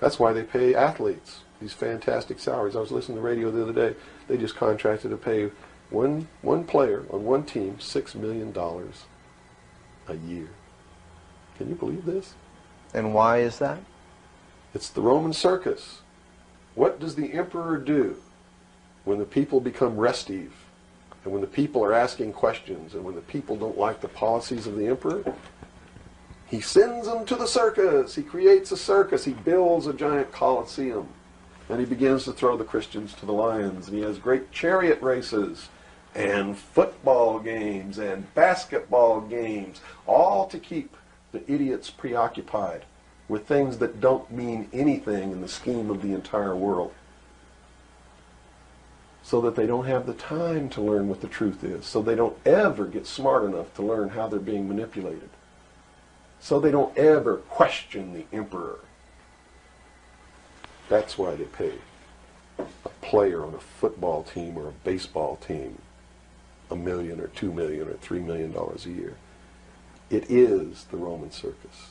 That's why they pay athletes these fantastic salaries. I was listening to the radio the other day. They just contracted to pay one one player on one team six million dollars a year. Can you believe this? And why is that? It's the Roman circus. What does the emperor do when the people become restive and when the people are asking questions and when the people don't like the policies of the emperor? He sends them to the circus. He creates a circus. He builds a giant coliseum. And he begins to throw the Christians to the lions. And he has great chariot races and football games and basketball games, all to keep the idiots preoccupied with things that don't mean anything in the scheme of the entire world. So that they don't have the time to learn what the truth is. So they don't ever get smart enough to learn how they're being manipulated. So they don't ever question the emperor. That's why they pay a player on a football team or a baseball team a million or two million or three million dollars a year. It is the Roman circus.